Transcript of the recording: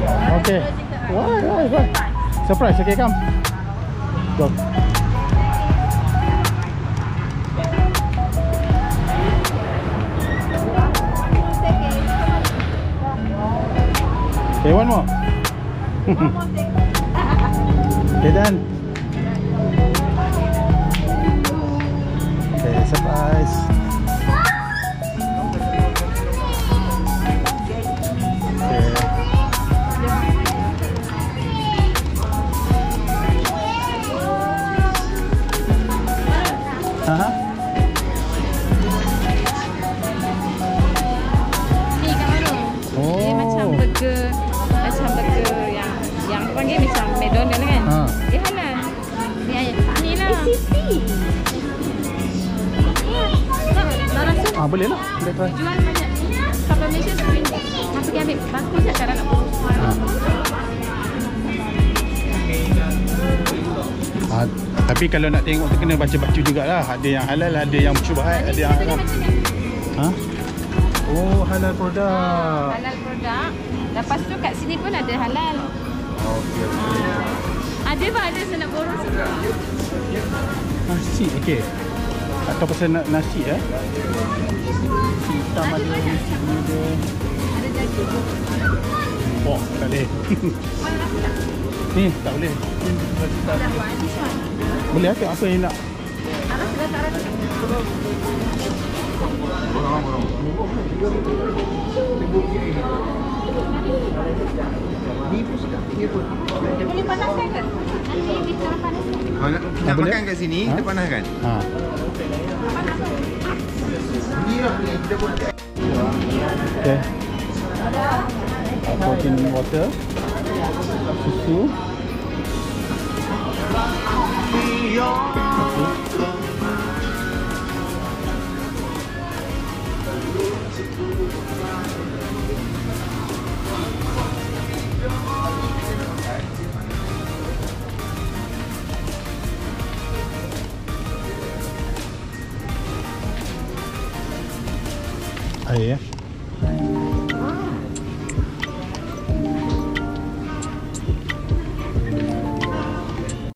Okay. Why, why, why? Surprise, okay, come. Go. Okay, one more. okay, done. Okay, surprise. Ni kat mana? Oh. Dia macam burger Macam burger yang Yang apa panggil macam McDonald kan Ha. Dia halal Ni ayat Ni lah Ah, boleh lah. Boleh try. Jual banyak Sampai Malaysia RM10 Nak pergi ambil Bagus tak cara nak Ha. Ah, tapi kalau nak tengok tu kena baca-baca jugalah. Ada yang halal, ada yang syubhat, ada yang haram. Ha? Oh, halal produk. Halal produk Lepas tu kat sini pun ada halal Okey, okey. Ada pak ada saya nak borong sikit Nasi, okey. Atau pasal na- nasi eh? Nasi hitam ada, nasi muda. Ada jadi Oh, tak boleh. Ni, tak boleh. Dah buat this one Boleh apa apa yang nak? Aras dah tak Boleh panaskan ke? Nanti kita panaskan Oh, nak, makan kat sini, Ha? kita panaskan. Ha. Okay. Protein water. Susu. Aí.